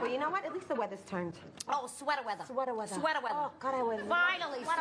Well, you know what? At least the weather's turned. Oh, sweater weather. Sweater weather. Sweater weather. Oh, God, I would Finally, Sweater